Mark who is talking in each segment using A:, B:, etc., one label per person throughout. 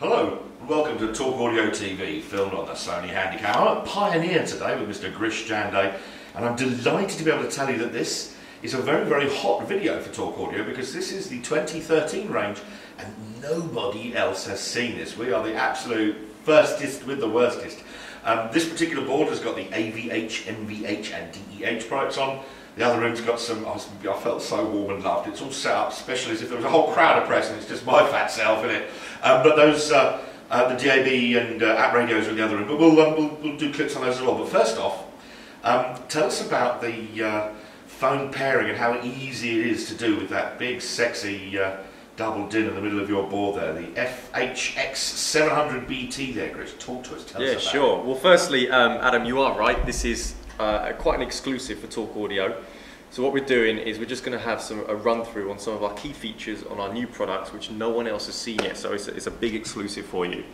A: Hello, and welcome to Talk Audio TV, filmed on the Sony Handycam. I'm at Pioneer today with Mr. Girish Janday, and I'm delighted to be able to tell you that this is a very, very hot video for Talk Audio because this is the 2013 range, and nobody else has seen this. We are the absolute firstest with the worstest. Um, this particular board has got the AVH, NVH, and DEH products on. The other room's got some, I, was, I felt so warm and loved. It's all set up especially as if there was a whole crowd of press and it's just my fat self in it. Um, but those, uh, uh, the DAB and uh, app radios are in the other room. But we'll, um, we'll, we'll, do clips on those as well. But first off, um, tell us about the uh, phone pairing and how easy it is to do with that big, sexy uh, double DIN in the middle of your board there. The FHX 700BT there, Girish. Talk to us. Tell
B: yeah,
A: us about
B: sure. Well, firstly, um, Adam, you are right. This is uh, quite an exclusive for Talk Audio. So what we're doing is we're just going to have some a run through on some of our key features on our new products, which no one else has seen yet. So it's a, it's a big exclusive for you.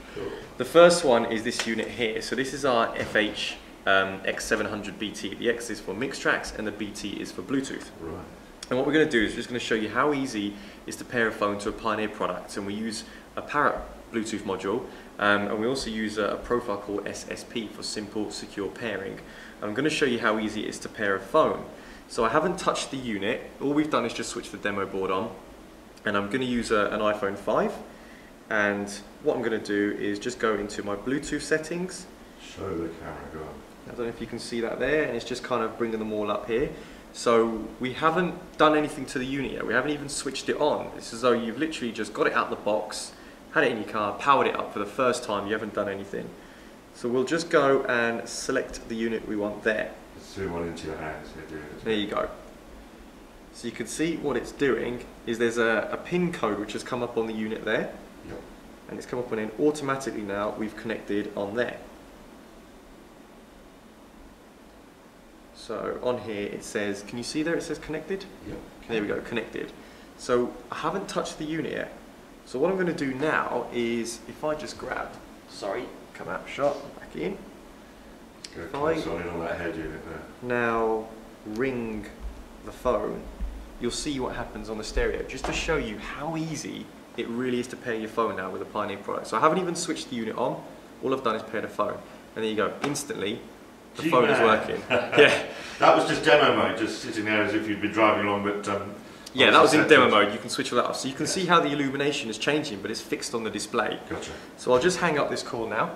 B: The first one is this unit here. So this is our FH um, X700BT. The X is for mixed tracks and the BT is for Bluetooth.
A: Right.
B: And what we're going to do is we're just going to show you how easy it is to pair a phone to a Pioneer product. And we use a Parrot Bluetooth module, um, and we also use a, a profile called SSP for simple, secure pairing. I'm going to show you how easy it is to pair a phone. So I haven't touched the unit. All we've done is just switch the demo board on. And I'm going to use a, an iPhone 5. And what I'm going to do is just go into my Bluetooth settings.
A: Show the camera, go on.
B: I don't know if you can see that there, and it's just kind of bringing them all up here. So we haven't done anything to the unit yet. We haven't even switched it on. It's as though you've literally just got it out of the box, had it in your car, powered it up for the first time. You haven't done anything. So we'll just go and select the unit we want there.
A: Zoom one into your hands. it.
B: There you go. So you can see what it's doing is there's a, a pin code which has come up on the unit there,
A: Yep.
B: and it's come up and then automatically now we've connected on there. So on here it says, can you see there it says connected?
A: Yep.
B: There we go, connected. So I haven't touched the unit yet. So what I'm going to do now is if I just grab, sorry, come out shot, back in, If I-
A: on that head unit there.
B: now ring the phone, you'll see what happens on the stereo, just to show you how easy it really is to pair your phone now with a Pioneer product. So I haven't even switched the unit on, all I've done is pair the phone. And there you go, instantly, the
A: Gee,
B: phone is working. yeah,
A: That was just demo mode, just sitting there as if you'd been driving along, but um,
B: yeah, that was in demo mode, you can switch all that off. So you can see how the illumination is changing, but it's fixed on the display.
A: Gotcha.
B: So I'll just hang up this call now.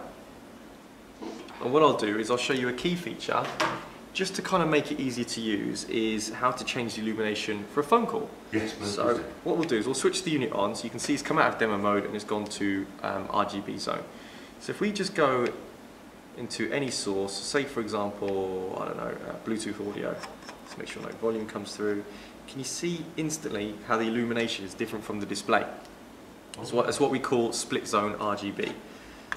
B: And what I'll do is I'll show you a key feature, just to kind of make it easier to use, is how to change the illumination for a phone call.
A: Yes,
B: So what we'll do is we'll switch the unit on, so you can see it's come out of demo mode and it's gone to um, RGB zone. So if we just go into any source, say for example, I don't know, uh, Bluetooth audio, let's make sure no volume comes through, can you see instantly how the illumination is different from the display? It's what, it's what we call split zone RGB.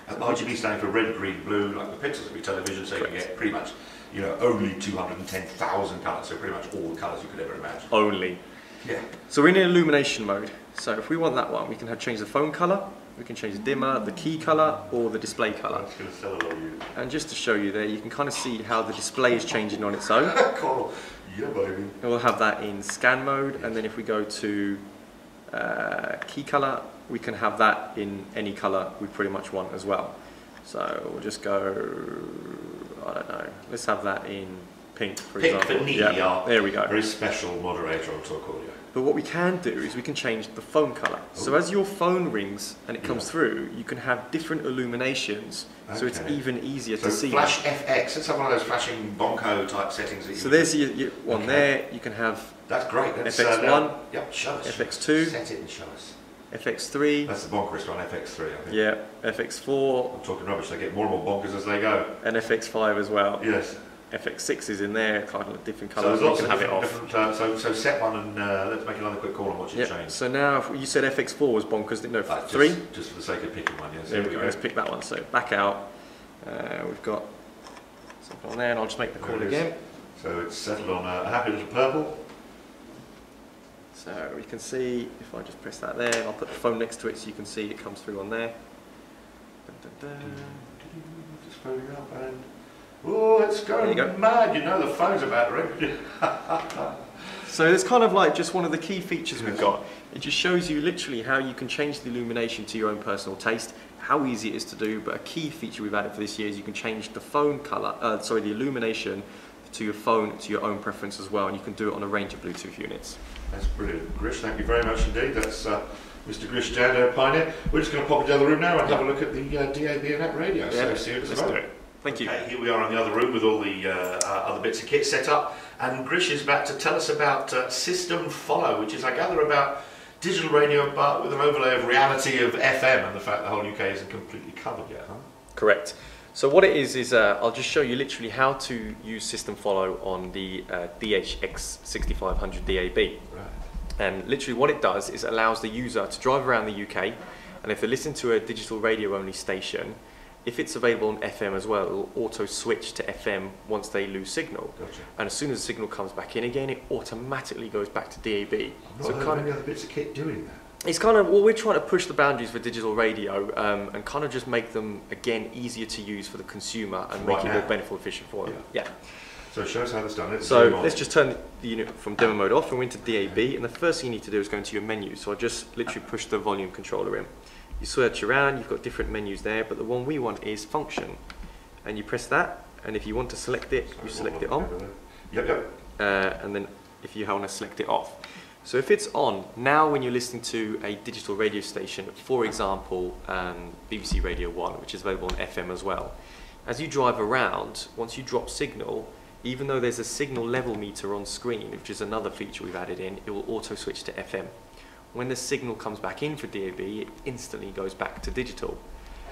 A: Uh, RGB standing for red, green, blue, like the pixels of your television, so you get pretty much, you know, only 210,000 colours, so pretty much all the colours you could ever imagine.
B: Only.
A: Yeah.
B: So we're in illumination mode. So if we want that one, we can have change the phone color, we can change the dimmer, the key color, or the display color.
A: That's going to sell a lot of you.
B: And just to show you there, you can kind of see how the display is changing on its own.
A: cool. Yeah, baby.
B: And we'll have that in scan mode, and then if we go to uh, key color, we can have that in any color we pretty much want as well. So we'll just go, I don't know, let's have that in pink, for
A: Pink
B: example.
A: for
B: Yeah, there we go.
A: Very special moderator on Talk Audio.
B: But what we can do is we can change the phone color. So as your phone rings and it comes
A: Yeah.
B: through, you can have different illuminations, so it's even easier
A: So
B: to see.
A: Flash FX, let's have one of those flashing Bonko type settings. That you
B: So there's your, your one
A: Okay.
B: there. You can have
A: That's great. That's, uh,
B: FX1.
A: now- Yep, show us.
B: FX2.
A: Set it and show us.
B: FX3,
A: That's the bonkerest one, FX3, I think.
B: yeah, FX4,
A: I'm talking rubbish, they get more and more bonkers as they go.
B: and FX5 as well.
A: Yes.
B: FX6 is in there, kind of different colours.
A: there's
B: we can have it off.
A: uh, so, so set one and uh, let's make another quick call on what should
B: Yeah.
A: change.
B: So now, if you said FX4 was bonkers, didn't know
A: Uh, just,
B: three.
A: Just for the sake of picking one, yes.
B: There we go. Let's pick that one. So back out. Uh, we've got something on there, and I'll just make the call again.
A: So it's settled on a happy little purple.
B: So you can see, if I just press that there, I'll put the phone next to it so you can see it comes through on there. Dun, dun, dun.
A: Just phoning up and... Oh, it's going
B: you
A: mad. You know the phone's about to ring.
B: So it's kind of like just one of the key features we've got. It just shows you literally how you can change the illumination to your own personal taste, how easy it is to do, but a key feature we've added for this year is you can change the phone color, uh, sorry, the illumination to your phone to your own preference as well, and you can do it on a range of Bluetooth units.
A: That's brilliant. Girish, thank you very much indeed. That's uh, Mr. Girish Jando Pioneer. We're just going to pop into the other room now and have a look at the uh, DAB and app radio.
B: Yeah,
A: so see you
B: let's Thank you.
A: Okay, here we are in the other room with all the uh, uh, other bits of kit set up, and Girish is back to tell us about uh, System Follow, which is, I gather, about digital radio but with an overlay of reality of FM and the fact the whole UK isn't completely covered yet, huh?
B: Correct. So what it is is uh, I'll just show you literally how to use System Follow on the uh, DHX6500 DAB.
A: Right.
B: And literally what it does is it allows the user to drive around the UK and if they listen to a digital radio only station, if it's available on FM as well, it will auto switch to FM once they lose signal.
A: Gotcha.
B: And as soon as the signal comes back in again, it automatically goes back to DAB.
A: I've
B: So kind
A: of any other bits of kit doing that.
B: it's kind of well, we're trying to push the boundaries for digital radio um, and kind of just make them again easier to use for the consumer and
A: Right
B: make it more beneficial efficient for them. Yeah.
A: So show us how that's done.
B: So let's just turn the unit from demo mode off and we're into DAB. And the first thing you need to do is go into your menu. So I just literally push the volume controller in. You search around, you've got different menus there, but the one we want is function. And you press that, and if you want to select it, you select it on.
A: Yep, yep.
B: uh, and then if you want to select it off. So if it's on, now when you're listening to a digital radio station, for example, um, BBC Radio 1, which is available on FM as well, as you drive around, once you drop signal, even though there's a signal level meter on screen, which is another feature we've added in, it will auto switch to FM. When the signal comes back in for DAB, it instantly goes back to digital.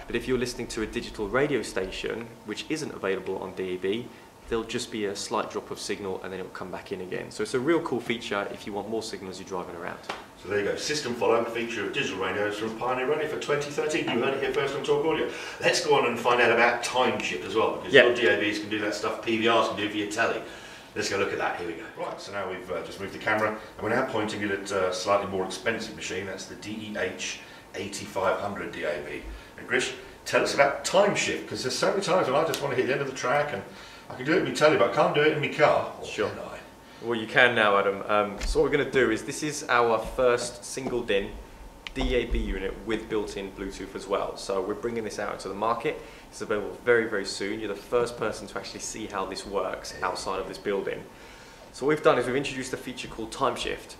B: But if you're listening to a digital radio station, which isn't available on DAB, there'll just be a slight drop of signal and then it'll come back in again. So it's a real cool feature if you want more signal as you're driving around.
A: So there you go. System following feature of digital radios from Pioneer Radio for 2013. You heard it here first on Talk Audio. Let's go on and find out about time shift as well, because
B: Yeah.
A: your DABs can do that stuff PVRs can do for your telly. Let's go look at that. Here we go. Right, so now we've uh, just moved the camera and we're now pointing it at a slightly more expensive machine. That's the DEH 8500 DAB. And Girish, tell us about time shift, because there's so many times when I just want to hit the end of the track and I can do it in my telly, but I can't do it in my car. Or
B: Sure. Well, you can now, Adam. Um, so what we're going to do is this is our first single DIN DAB unit with built-in Bluetooth as well. So we're bringing this out into the market. It's available very, very soon. You're the first person to actually see how this works outside of this building. So what we've done is we've introduced a feature called Time Shift.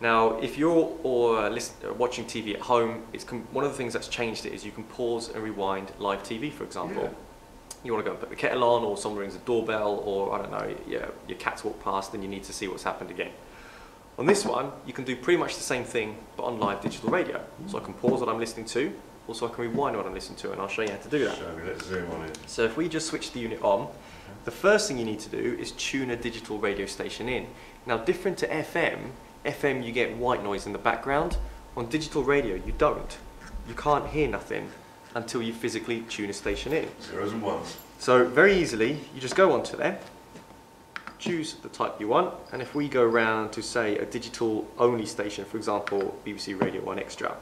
B: Now, if you're or uh, listen, uh, watching TV at home, it's one of the things that's changed it is you can pause and rewind live TV, for example.
A: Yeah.
B: You want to go and put the kettle on, or someone rings a doorbell, or I don't know, your, your cat's walk past and you need to see what's happened again. On this one, you can do pretty much the same thing, but on live digital radio. So I can pause what I'm listening to, also I can rewind what I'm listening to, and I'll show you how to do that.
A: Show me, let's zoom on in.
B: So if we just switch the unit on, the first thing you need to do is tune a digital radio station in. Now different to FM, FM you get white noise in the background. On digital radio you don't. You can't hear nothing until you physically tune a station in.
A: Zeros and ones.
B: So very easily, you just go onto there, choose the type you want, and if we go around to say a digital only station, for example, BBC Radio 1 Extra,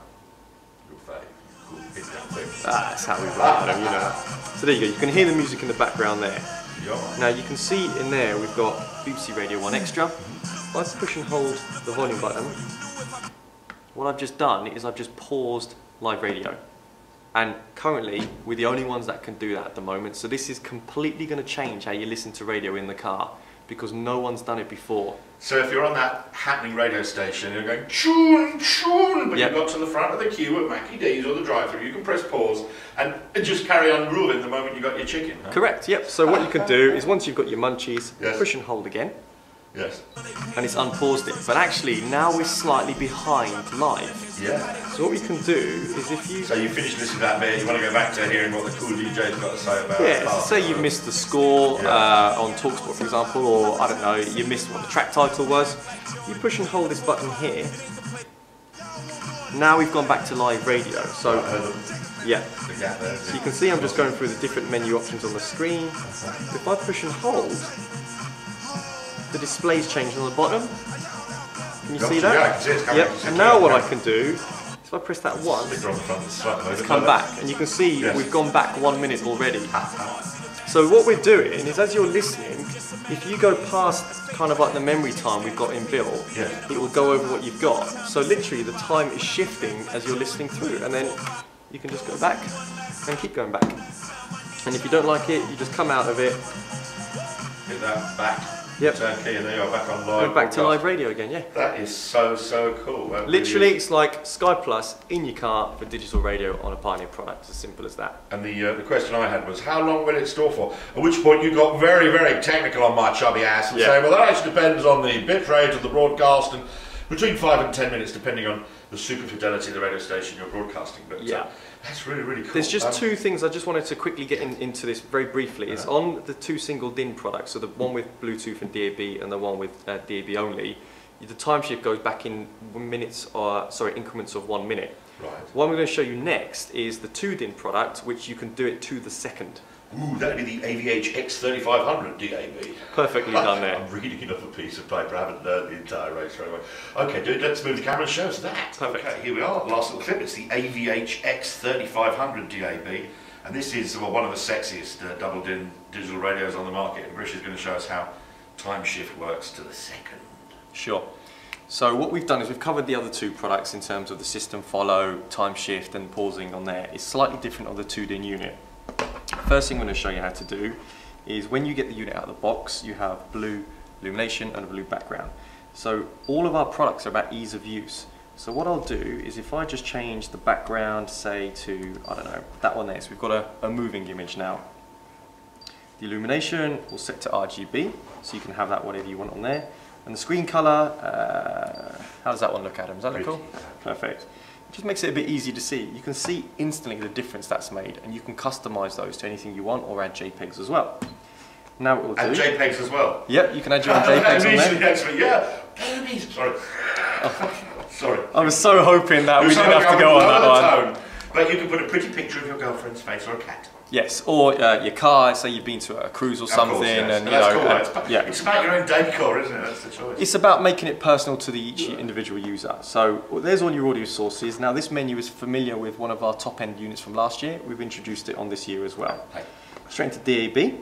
A: Your fave. Cool. Hit that thing.
B: ah, that's how we run them, you know. So there you go, you can hear the music in the background there. Now you can see in there we've got BBC Radio 1 Extra. If I push and hold the volume button, what I've just done is I've just paused live radio. And currently, we're the only ones that can do that at the moment. So this is completely going to change how you listen to radio in the car because no one's done it before.
A: So if you're on that happening radio station and you're going tune, tune, but
B: Yep.
A: you got to the front of the queue at Mackie D's or the drive-through, you can press pause and just carry on grooving the moment you got your chicken.
B: Correct, yep. So what you can do is once you've got your munchies,
A: Yes.
B: push and hold again,
A: Yes.
B: and it's unpaused it. But actually, now we're slightly behind live.
A: Yeah.
B: So what we can do is if you
A: So you finish listening to that bit, you want to go back to hearing what the cool DJ's got to say about
B: Yeah, so say you missed the score
A: Yeah.
B: uh, on Talksport, for example, or I don't know, you missed what the track title was. You push and hold this button here. Now we've gone back to live radio. So yeah,
A: the gap there.
B: so you can see I'm just going through the different menu options on the screen. If I push and hold, the display's changing on the bottom. Can you
A: Gotcha,
B: see that?
A: yeah, I can see it's
B: Yep. And now what I can do is if I press that one,
A: Sticker on the front of the slap,
B: Let's come back, and you can see
A: Yes.
B: we've gone back one minute already. So what we're doing is, as you're listening, if you go past kind of like the memory time we've got in built,
A: Yeah.
B: it will go over what you've got. So literally the time is shifting as you're listening through and then you can just go back and keep going back. And if you don't like it, you just come out of it,
A: Hit that back.
B: Yep.
A: Turn key and there you are back on live.
B: go back to live radio again, yeah.
A: That is so, so cool. That
B: Literally,
A: really
B: it's like Sky Plus in your car for digital radio on a Pioneer product. It's as simple as that.
A: And the, uh, the question I had was, how long will it store for? At which point you got very, very technical on my chubby ass and
B: Yeah.
A: saying, well, that actually depends on the bit rate of the broadcast and between five and ten minutes, depending on the super fidelity of the radio station you're broadcasting. But
B: Yeah.
A: uh, that's really, really cool.
B: There's just
A: Um,
B: two things I just wanted to quickly get in, into this very briefly. It's on the two single DIN products, so the one with Bluetooth and DAB and the one with uh, DAB only. The time shift goes back in minutes, or sorry, increments of one minute.
A: Right.
B: What I'm going to show you next is the two DIN product, which you can do it to the second.
A: Ooh, that'd be the AVH X3500 DAB.
B: Perfectly done there.
A: I'm reading off a piece of paper. I haven't learned the entire race right away. Okay, dude, let's move the camera and show us that.
B: Perfect.
A: Okay, here we are. Last little clip. It's the AVH X3500 DAB. And this is well, one of the sexiest uh, double DIN digital radios on the market. And Girish is going to show us how time shift works to the second.
B: Sure. So what we've done is we've covered the other two products in terms of the system follow, time shift and pausing on there. It's slightly different on the 2DIN unit. First thing I'm going to show you how to do is when you get the unit out of the box, you have blue illumination and a blue background. So all of our products are about ease of use. So what I'll do is if I just change the background, say to, I don't know, that one there, so we've got a, a moving image now. The illumination will set to RGB, so you can have that whatever you want on there. And the screen color, uh, how does that one look, Adam? Does that look cool? Perfect. It just makes it a bit easy to see. You can see instantly the difference that's made, and you can customize those to anything you want or add JPEGs as well. Now what we'll
A: And
B: do.
A: JPEGs as well.
B: Yep, you can add your own JPEGs on there.
A: next yeah. Sorry. Oh. Sorry.
B: I was so hoping that we didn't have to go on that one.
A: But you can put a pretty picture of your girlfriend's face or a cat.
B: Yes, or uh, your car. Say you've been to a cruise or
A: Of
B: something,
A: course, yes.
B: and you
A: that's
B: know,
A: cool.
B: uh, yeah.
A: It's about your own decor, isn't it? That's the choice.
B: It's about making it personal to the each individual user. So well, there's all your audio sources. Now this menu is familiar with one of our top end units from last year. We've introduced it on this year as well.
A: Hey.
B: Straight into DAB.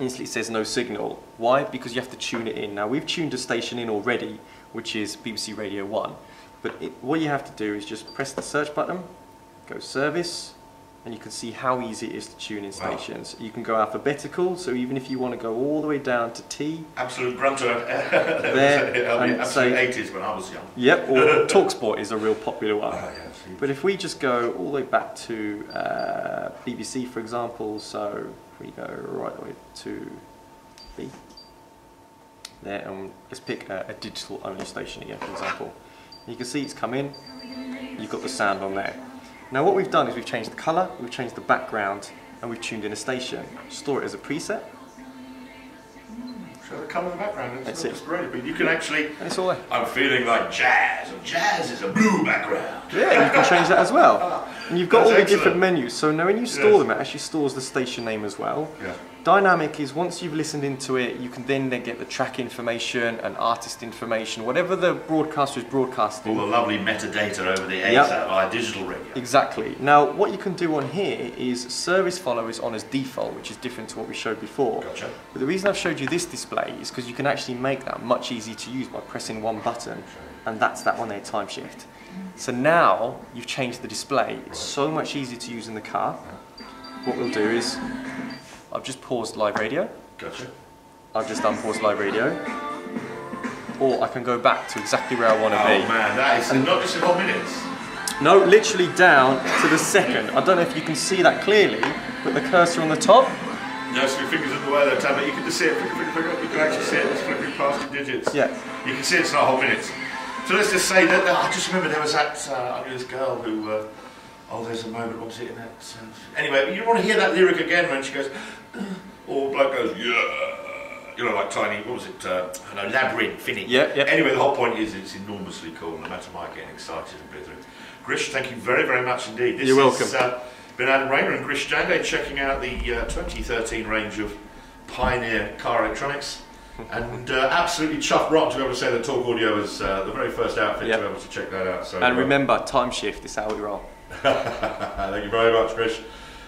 B: Instantly says no signal. Why? Because you have to tune it in. Now we've tuned a station in already, which is BBC Radio 1. But it, what you have to do is just press the search button, go service, and you can see how easy it is to tune in
A: Wow.
B: stations. You can go alphabetical, so even if you want to go all the way down to T,
A: Absolute grunter.
B: There, and
A: absolute
B: say-
A: 80s when I was young.
B: Yep, or TalkSport is a real popular one.
A: Ah, yeah.
B: But if we just go all the way back to uh, BBC, for example, so if we go right the way to B, there, and let's pick a, a digital only station again, for example. You can see it's come in, you've got the sound on there. Now what we've done is we've changed the colour, we've changed the background, and we've tuned in a station. Store it as a preset,
A: So the colour in the background, it's,
B: That's
A: it's
B: it.
A: great. But you can actually,
B: and it's all there.
A: I'm feeling like jazz, and jazz is a blue background.
B: Yeah, you can change that as well. And you've got
A: That's
B: all the
A: excellent.
B: different menus. So now when you store
A: Yes.
B: them, it actually stores the station name as well.
A: Yeah.
B: Dynamic is once you've listened into it, you can then, then get the track information and artist information, whatever the broadcaster is broadcasting.
A: All the lovely metadata over the
B: Yep.
A: Via digital radio.
B: Exactly. Now, what you can do on here is service follow is on as default, which is different to what we showed before.
A: Gotcha.
B: But the reason I've showed you this display is because you can actually make that much easier to use by pressing one button, and that's that one there, time shift. So now you've changed the display. It's so much easier to use in the car. What we'll do is, I've just paused live radio.
A: Gotcha.
B: I've just unpaused live radio. Or I can go back to exactly where I want to
A: Oh
B: be.
A: Oh man, that is and not just one minutes.
B: No, literally down to the second. I don't know if you can see that clearly, but the cursor on the top,
A: No, so your fingers in the way there, Tam, but you can just see it. Flick, flick, flick, you can actually see it. It's flickering past the digits.
B: Yeah.
A: You can see it's not a whole minute. So let's just say that I just remember there was that uh, I knew this girl who. Uh, oh, there's a moment. What was it in that? Uh, anyway, you want to hear that lyric again when she goes, or bloke goes, yeah. You know, like tiny. What was it? Uh, I know, Labrinth, Finny.
B: Yeah, yeah.
A: Anyway, the whole point is it's enormously cool. No matter my getting excited and blithering. Girish, thank you very, very much indeed. This
B: You're
A: has,
B: welcome.
A: Uh, been Adam Rayner and Girish Janday checking out the uh, 2013 range of Pioneer car electronics. And uh, absolutely chuffed rock to be able to say that Talk Audio was uh, the very first outfit
B: Yep.
A: to be able to check that out. So,
B: and
A: uh,
B: remember, time shift is how we roll.
A: Thank you very much, Girish.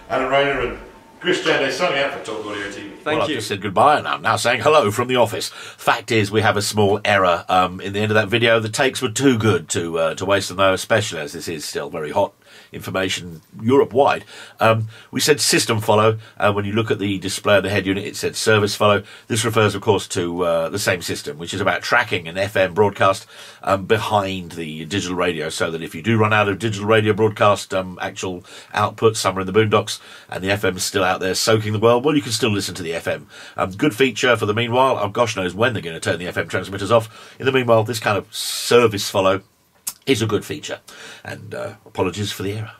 A: Adam Rayner and
C: Girish Janday signing out for Talk Audio TV.
B: Thank
A: well,
B: you.
A: I've just said goodbye and I'm now saying hello from the office. Fact is, we have a small error um, in the end of that video. The takes were too good to uh, to waste them, though, especially as this is still very hot information Europe wide. Um, we said system follow. Uh, when you look at the display of the head unit, it said service follow. This refers, of course, to uh, the same system, which is about tracking an FM broadcast um, behind the digital radio, so that if you do run out of digital radio broadcast um, actual output somewhere in the boondocks and the FM's still out there soaking the world, well, you can still listen to the FM. Um, good feature for the meanwhile. Oh, gosh knows when they're going to turn the FM transmitters off. In the meanwhile, this kind of service follow is a good feature. And uh, apologies for the error.